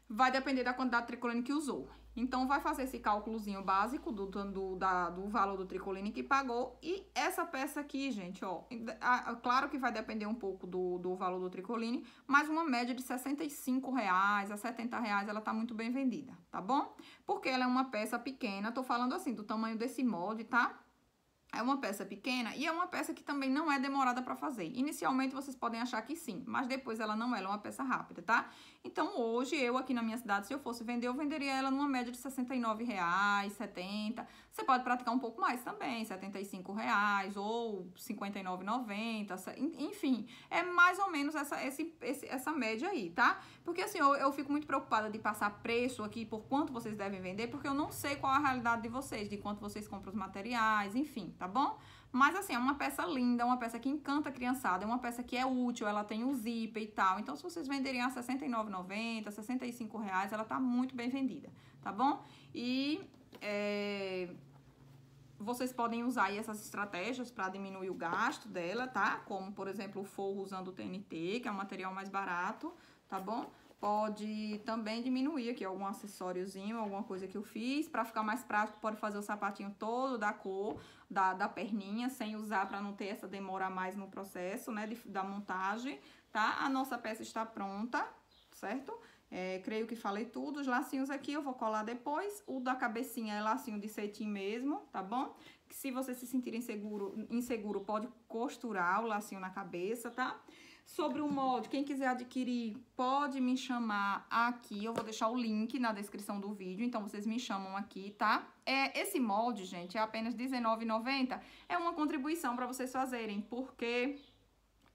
vai depender da quantidade de tricoline que usou. Então, vai fazer esse cálculozinho básico do, do, da, do valor do tricoline que pagou. E essa peça aqui, gente, ó, a, a, claro que vai depender um pouco do, do valor do tricoline, mas uma média de 65 reais a 70 reais, ela tá muito bem vendida, tá bom? Porque ela é uma peça pequena, tô falando assim, do tamanho desse molde, tá? É uma peça pequena e é uma peça que também não é demorada para fazer. Inicialmente vocês podem achar que sim, mas depois ela não é, ela é uma peça rápida, tá? Então hoje eu aqui na minha cidade, se eu fosse vender, eu venderia ela numa média de R$ 69,00, 70. Você pode praticar um pouco mais também, R$ 75,00 ou R$ 59,90, enfim, é mais ou menos essa, esse, esse, essa média aí, tá? Porque assim, eu, eu fico muito preocupada de passar preço aqui por quanto vocês devem vender, porque eu não sei qual a realidade de vocês, de quanto vocês compram os materiais, enfim tá bom? Mas assim, é uma peça linda, uma peça que encanta a criançada, é uma peça que é útil, ela tem o zíper e tal. Então, se vocês venderem a R$ 69,90, 65 reais, ela tá muito bem vendida, tá bom? E é, vocês podem usar essas estratégias para diminuir o gasto dela, tá? Como, por exemplo, o forro usando o TNT, que é um material mais barato, tá bom? Pode também diminuir aqui algum acessóriozinho, alguma coisa que eu fiz. Para ficar mais prático, pode fazer o sapatinho todo da cor da, da perninha, sem usar para não ter essa demora mais no processo, né, de, da montagem, tá? A nossa peça está pronta, certo? É, creio que falei tudo. Os lacinhos aqui eu vou colar depois. O da cabecinha é lacinho de cetim mesmo, tá bom? Que se você se sentir inseguro, inseguro, pode costurar o lacinho na cabeça, tá? Sobre o molde, quem quiser adquirir, pode me chamar aqui. Eu vou deixar o link na descrição do vídeo, então vocês me chamam aqui, tá? É, esse molde, gente, é apenas R$19,90. É uma contribuição para vocês fazerem, porque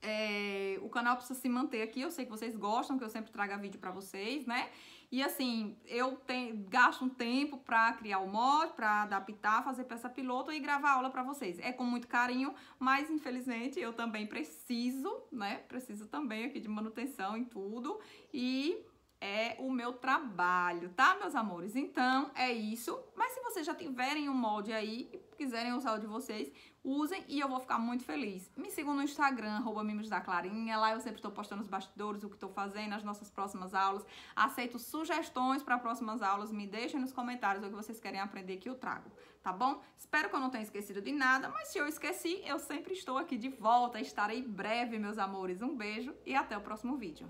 é, o canal precisa se manter aqui. Eu sei que vocês gostam, que eu sempre traga vídeo pra vocês, né? E assim, eu tenho, gasto um tempo pra criar o mod, pra adaptar, fazer peça piloto e gravar aula pra vocês. É com muito carinho, mas infelizmente eu também preciso, né? Preciso também aqui de manutenção em tudo. E é o meu trabalho, tá, meus amores? Então, é isso. Mas se vocês já tiverem um molde aí e quiserem usar o de vocês, usem e eu vou ficar muito feliz. Me sigam no Instagram, arroba Mimos da Clarinha. Lá eu sempre estou postando os bastidores, o que estou fazendo, as nossas próximas aulas. Aceito sugestões para próximas aulas. Me deixem nos comentários o que vocês querem aprender que eu trago, tá bom? Espero que eu não tenha esquecido de nada, mas se eu esqueci, eu sempre estou aqui de volta. Estarei breve, meus amores. Um beijo e até o próximo vídeo.